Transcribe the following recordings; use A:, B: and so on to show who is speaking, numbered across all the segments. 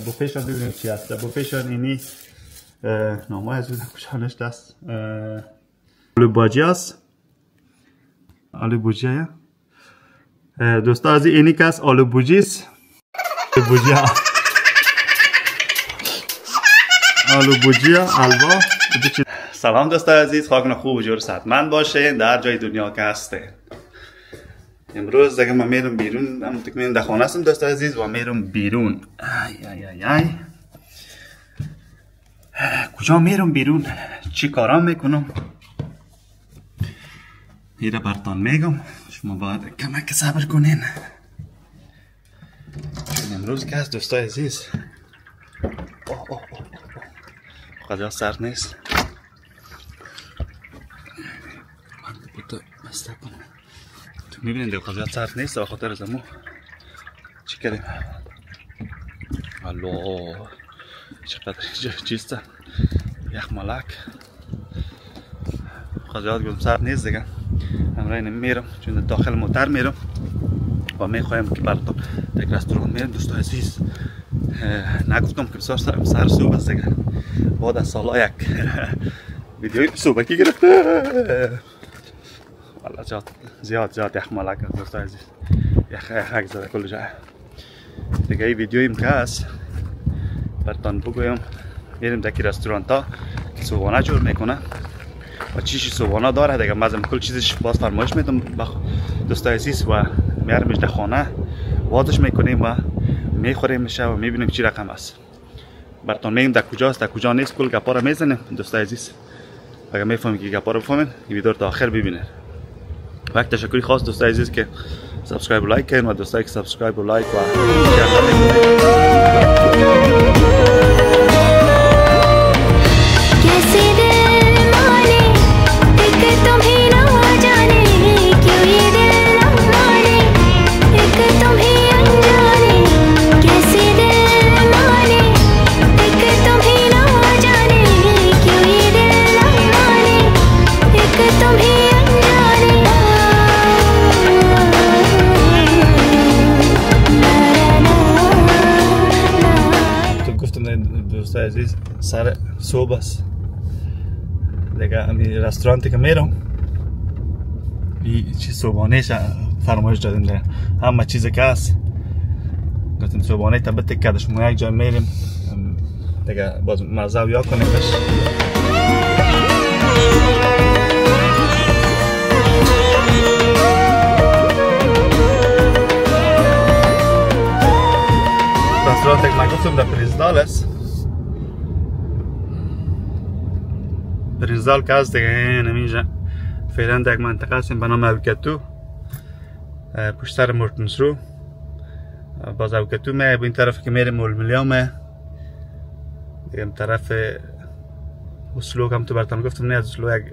A: پیشان ببینیم چی هست. دبو پیشان اینی نامه از اون کشانش دست. آلو باجی هست. آلو بوجی ها دوستا از اینی کس آلو بوجی است. آلو بوجی ها. آلو بوجی سلام دوستا عزیز خواهی خوب و جور من باشه. در جای دنیا که هسته امروز دیگه من میرم بیرون اما تکمین در خانه هستم دوست عزیز و میرم بیرون. ای ای ای ای کجا میرم بیرون؟ چی کارا می‌کنم؟ ایره برتان میگم. شما باید کمک صبر کنین. چون امروز که هست دوستای عزیز. خدا سرد نیست. من بوده بسته کنم. دیگه خدا سرد نیست به خاطر زمو چی کردیم الو چقدر چیسته یخ ملک. خدا گفتم سرد نیست دیگه. امرای میرم چون داخل موتر میرم. و می‌خوایم که براتون یک رستوران میرم دوست عزیز. نگفتم که بسیار سر صبح است دیگه. بعد از سالا یک. ویدیوی صبحکی گرفته. زیاد زیاد زیاد یخ ملک است دوست عزیز یخ یخ زده کل جای دیگه این ویدیویم که هست. براتون بگویم. میریم در رستوران ها صبحانه جور می‌کنه. و چیشی صبحانه داره دیگه؟ مزم کل چیزش باز فرمایش میدم دوستای عزیز و میارمش در خانه. وازش می‌کنیم و می‌خوریم میشه و می‌بینیم چی رقم است براتون میگم در کجاست؟ در کجا نیست؟ کل گپا رو می‌زنیم. دوستای عزیز اگر می‌فهمید که گپا رو بفهمین این ویدیو رو تا آخر ببینید و تشکری خاص دوستای عزیز که subscribe و like کردین و دوستایی که subscribe و like و سر صبح است دیگه امی رستورانتی که میرم چی صبحانه فرمایش دادیم دیگه همه چیز که هست گفتیم صبحانه تبت کدش ما یک جای میریم دیگه باز مزه و یا کنیم بش رستورانتی که من گفتم در پریزدال است ریزال که هست دیگه نمیجا فعلا در منطقه هستیم به نام اوکتو پشتر مرتنس رو باز اوکتو می به این طرف که میریم مولملیا می دیگه طرف اسلو هم تو برتان گفتم نه از اسلو یک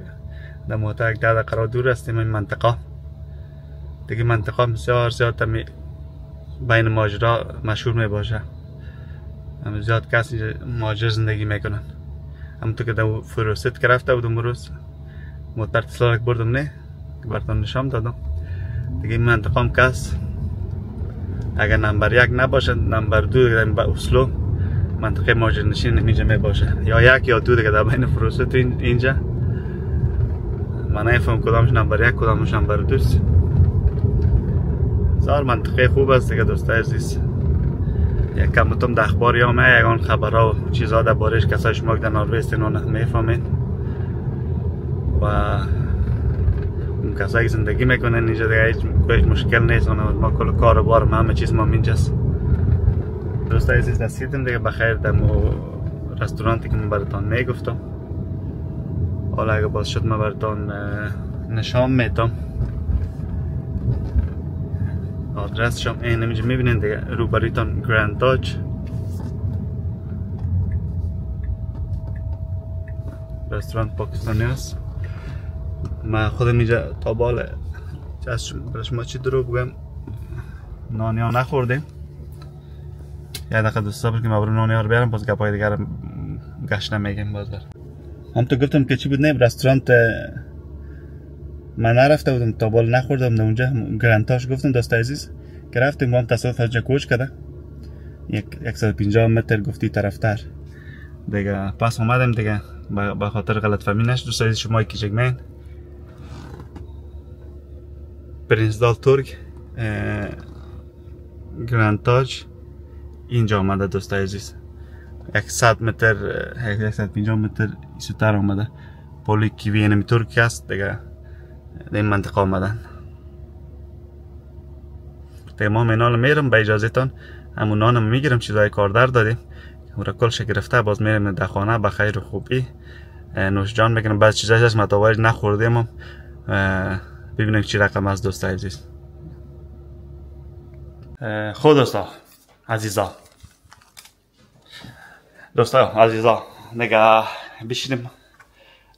A: در محطه یک قرار دور هستیم این منطقه دیگه منطقه بسیار زیاد بین ماجرا مشهور می باشه زیاد کسی ماجر زندگی می‌کنن همونطور که در فروست که رفته بودم روز موتر تسلالک بردم نه برتان نشام دادم. دیگه این منطقه هم کس. اگر نمبر یک نباشه نمبر دو دیگه در اسلو منطقه ماجر نشین نمیجه می باشه. یا یک یا دو دیگه در بین فروست اینجا. من نفهم کدامش نمبر یک کدامش نمبر دوست. زار منطقه خوب است دیگه دوستای عزیز. یک کمتم در اخباری هم یگان خبرها و چیزها در بارش کسای شما که در ناروی استین می‌فهمین. و اون کسایی که زندگی می‌کنن اینجا دیگه هیچ مشکل نیست. ما کل کار و بار همه چیز ما اینجاست. دوستای عزیز رسیدیم دیگه بخیر. در مو رستورانتی که من براتان می‌گفتم. حالا اگه باز شد من براتان نشان میتم آدرس شم این اینجا می‌بینین دیگه. روبریتان گراند تاج رستوران پاکستانی هست. ما خودم اینجا تا بال برای شما چی درو بگم؟ نانی ها نخوردیم. یه دقیقه دوست که ما نانی ها رو بیارم باز گپای دیگر گشت نمیگیم باز هم تو گفتم که چی بود؟ نیم. رستوران من نرفته بودم تا بال نخوردم در اونجا گرانتاش گفتم دوست عزیز که رفتیم با هم تصادف از کوچ کرده یک 150 متر گفتی طرفتر. دیگه پس اومدم دیگه. به خاطر غلط فهمی نشد. دوست شما که چگمین پرنسدال ترک گراند تاج اینجا آمده دوست عزیز. 100 متر 150 متر سوتر آمده پولی کیوی اینمی ترک است دیگه این منطقه آمدن. ما مینال میرم به اجازه تان همون نانم می‌گیرم چیزای کاردر دادیم. او را کلش گرفته باز میرم در خانه به خیر و خوبی. نوش جان بگیرم بعض چیزای هست متوارج نخوردیم ببینیم چی رقم از دوست عزیز. خود دوستا عزیزا. دوستا عزیزا نگه بشینیم.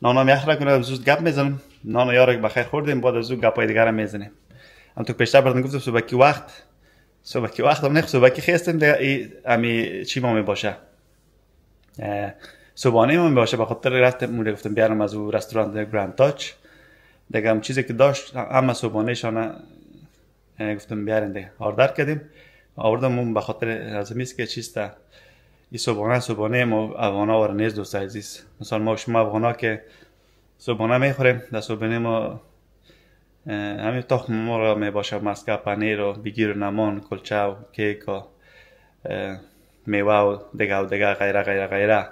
A: نانا می‌خره کنه زود گپ می‌زنم نانا یارک بخیر خوردیم بعد از گپ های دیگر می‌زنیم. هم تو پیشتر بردن گفتم صبح کی وقت. صبح کی وقت هم نه صبح کی خستیم دیگه امی چی ما می باشه صبحانه ما می باشه به خاطر رفتم مولی گفتم بیارم از او رستوران گراند تاچ. دیگه هم چیزی که داشت همه صبحانه شانه گفتم بیارن دیگه آردر کردیم. آوردم به خاطر از که چیسته این صبحانه صبحانه ما افغانا و نیز دوست عزیز. مثلا ما شما افغانا که صبحانه می‌خوریم در صبحانه ما همین تخم ما را می باشه مسکه پنیر و بگیر و نمان کلچه و کیک و میوه و دیگه و دیگه غیره غیره غیره.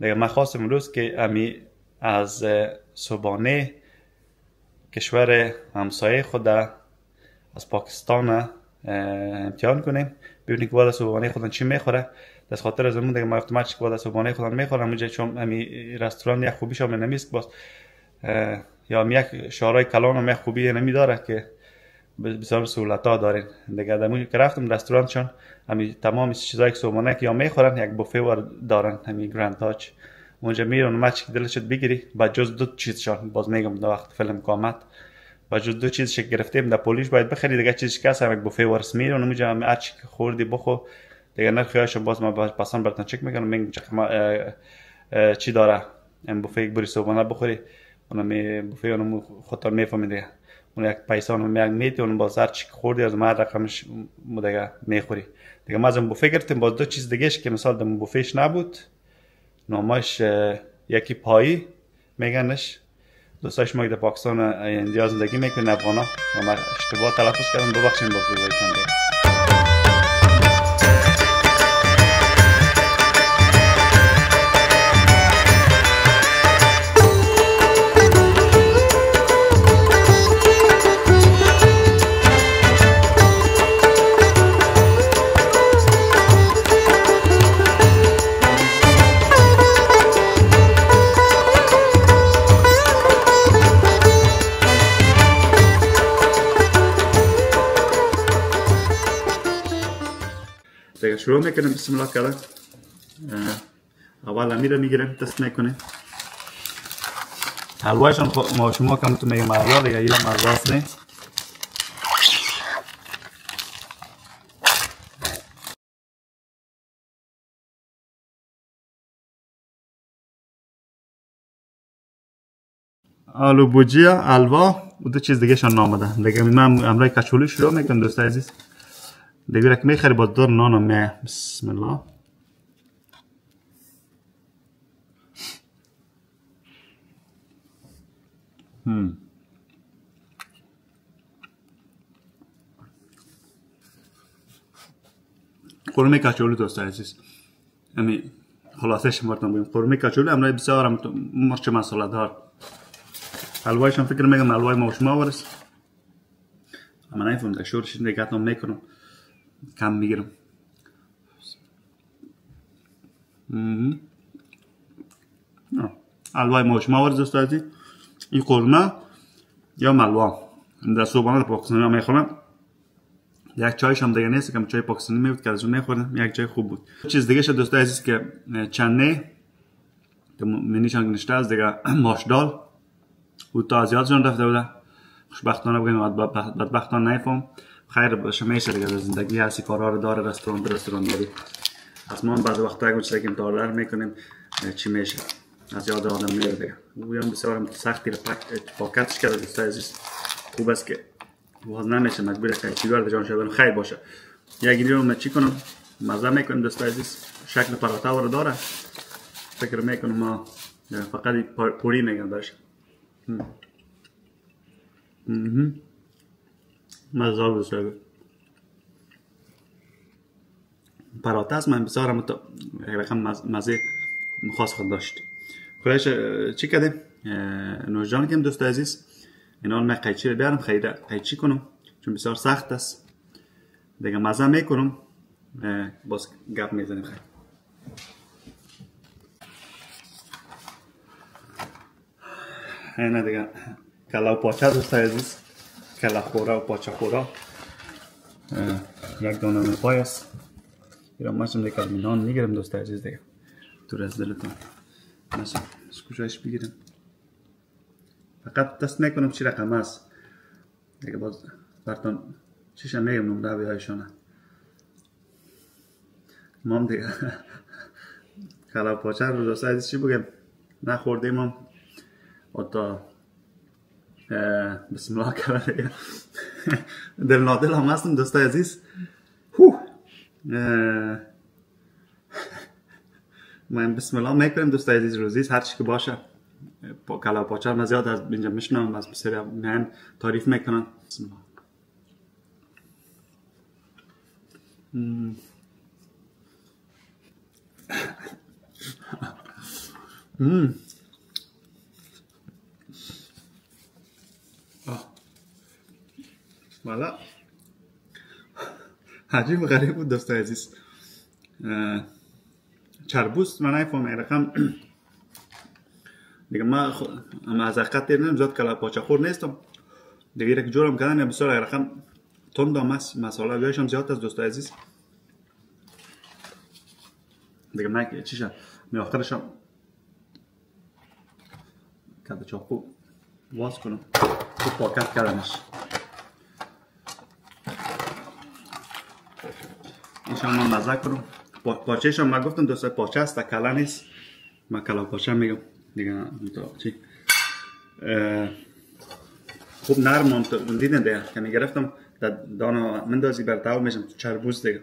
A: دیگه من خواستم امروز که امی از صبحانه کشور همسایه خود از پاکستان امتحان کنیم. ببینیم که بعد صبحانه خودن چی می‌خوره. دست خاطر از اون دیگه ما که بعد صبحانه خودم می‌خورم. اونجا چون همی رستوران یک خوبی شامل نمیست باز یا یک شارای کلان هم یک خوبی نمیداره که بسیار سهولت ها دارین. دیگه دمون که رفتم رستوران چون همی تمام چیزایی که صبحانه که یا می‌خورن یک بوفه ور دارن همی گراند تاچ. اونجا میرون ما چی دلشت بگیری با جز دو چیزشان باز میگم در وقت فیلم کامت با جز دو چیزش گرفتیم در پولیش باید بخری. دیگه چیزی که هست یک بوفه ورس میرون اونجا هم هر خوردی بخو دیگه نرخیاش باز ما پسان براتون چک می‌کنم. میگم چی داره؟ این بوفه یک بری صبحانه بخوری. اون می بوفه اون خودتان می‌فهمی دیگه. اون یک پیسان اون یک میتی اون باز هر چی خوردی؟ از ما رقمش دیگه می‌خوری. دیگه ما از اون بوفه گرفتیم. باز دو چیز دیگه که مثال در بوفهش نبود. نامش یکی پایی. میگنش دوستاش ما در پاکستان اندیا زندگی می‌کنه. افغانا. من اشتباه تلفظ کردم ببخشید دیگه شروع می‌کنیم بسم الله کردن اول امیر می‌گیریم دست می‌کنیم حلوایشان ما شما کم تو میگه مرزا دیگه ایلا مرزا آلو بوجیا الوا و دو چیز دیگه شان نامده دیگه من امرای کچولی شروع می‌کنم دوست عزیز دیگه رک می‌خری با دور نانو می بسم الله هم قرمه کچولو دوست عزیز یعنی خلاصه شمارتم بگیم قرمه کچولو امرای بسیار هم مرچ مساله دار حلوایش هم فکر میگم حلوای ما شما ورس اما نیفهم در شورش دیگه حتما می‌کنم کم می‌گیرم. الوای موش ما ورز دوست عزیز این قرمه یا ملوا در صبحانه پاکستانی ها می‌خورم. یک چایش هم دیگه نیست که چای پاکستانی میبود که از اون میخوردم یک جای خوب بود. چیز دیگه شد دوست عزیز که چنه منیشان نشته از دیگه ماشدال او تا از یادشان رفته بوده. خوشبختانه بگیم بدبختانه نیفهم. خیر باشه میشه دیگه زندگی هستی کارها رو داره رستوران به رستوران داری. از ما بعض وقتا اگه که دارلر می‌کنیم چی میشه؟ از یاد آدم میره دیگه. او هم بسیار سختی رو پاکتش کرده دوست عزیز. خوب است که باز نمیشه مجبور که چی برده جان شده خیر باشه. یک اینجا رو چی کنم؟ مزه می‌کنیم دوستای عزیز. شکل پراتا داره. فکر می‌کنم ما فقط پوری میگم درش. مزه دوستای پراتا است من بسیار هم رقم مزه خاص خود داشت خودش چی کردیم نوجان کم دوست عزیز. اینا من قیچی رو بیارم خیلی قیچی کنم چون بسیار سخت است. دیگه مزه می‌کنم. باز گپ می‌زنیم. خیلی اینه دیگه. کلا و پاچه دوست عزیز. کلا خورا و پاچه خورا. یک دانه پای است. ایران ماشم دیگه نان می‌گیرم دوست عزیز دیگه. دور از دلتون. مثلا از کجایش بگیرم؟ فقط دست نکنم چی رقم است. دیگه باز برتون چیشم میگم نمره هایشانه. مام دیگه. کلا پاچه دوست چی بگم؟ نخوردیم هم تا الله کرده دل نادل هم هستم دوستای عزیز. من بسم الله می‌کنم دوستای عزیز روزیز هر چی که باشه با کلا پاچه من زیاد از اینجا میشنم از بسیاری من تعریف می‌کنم. بسم الله. مم. والا عجیب غریب بود دوست عزیز. چربوست من نفهم رقم دیگه ما اما از حقیقت دیر نیم زیاد کلا پاچه خور نیستم. دیگه یک جورم کردن بسیار رقم تند هم است مسئله بیایش هم زیاد از دوست عزیز. دیگه من چیشه می آخرش هم کده چاقو باز کنم. خوب پاکت کردنش. اینشان من مزه کنم. پاچه من گفتم دوست پاچه است کلا نیست. من کلا پاچه میگم. دیگه چی؟ خوب نرم هم دیدن دیگه. که گرفتم در دانا مندازی بر تاو میشم. تو چربوز دیگه.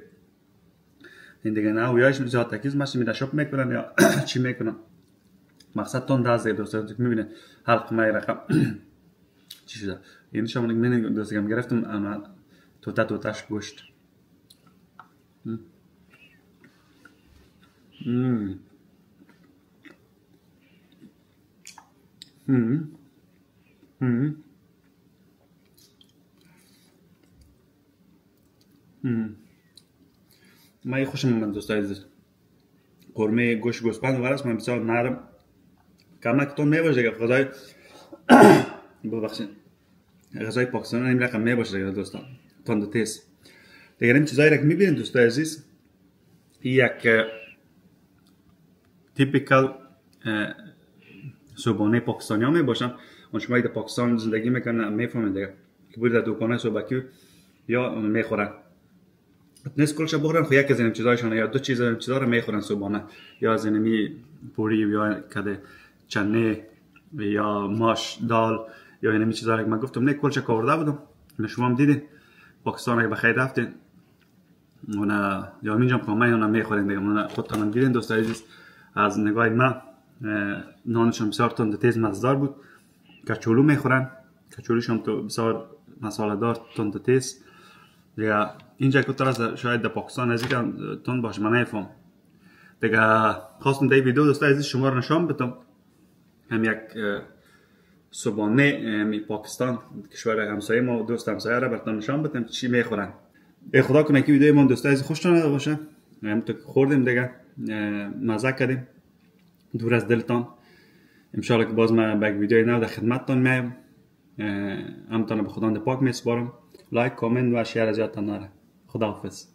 A: این دیگه نه ویایش زیاد تکیز ماشین میده. شپ می‌کنن یا چی می‌کنن؟ مقصد تون داز دیگه دوست می‌بینه حلق مای رقم. چی شده؟ این شما من دوست گرفتم اما توتا توتاش گوشت Mm. Mm. Mm. Mm. من خوشم من دوستای عزیز قرمه گوش گوسفند ورس من بسیار نرم کمک تون می‌باشه دیگه غذای ببخشید غذای پاکستانی این رقم می‌باشه دیگه دوستان تند تیز دیگه این چیزایی را که می‌بینید دوستای عزیز یک تیپیکال صبحانه پاکستانی ها می باشن اون شما در پاکستان زندگی می‌کنن می‌فهمن دیگه که بود در دوکانه صبحکی یا می‌خورن نیست کلش بخورن خو یک از این چیزایشون یا دو چیز این چیزا رو می‌خورن صبحانه یا از اینمی پوری یا کده چنه یا ماش دال یا اینمی چیزا رو من گفتم نه کلش کارده بودم شما هم دیدین پاکستان اگه بخیر رفتین اونا یا اینجا کامه اونا می‌خورین دیگه اونا خودتان هم دیدین دوست عزیز از نگاه ما نانشون بسیار تند تیز مزدار بود. کچولو می‌خورن. کچولوش هم تو بسیار مساله دار تند تیز. دیگه اینجا که طرز شاید در پاکستان از که تند باشه من نیفهم دیگه خواستم در ویدیو دوستا از شما رو نشان بدم. هم یک صبحانه همی پاکستان کشور همسایه ما دوست همسایه را براتون نشان بدم چی می‌خورن. به خدا کنه که ویدیو من دوستا از خوش باشه. هم تو خوردیم دیگه. مزه کردیم. دور از دلتان. انشالله که باز من به ویدیو نو در خدمتتان میم همتان به خدا پاک میسپارم. لایک کامنت و شیر از یادتان نره. خداحافظ.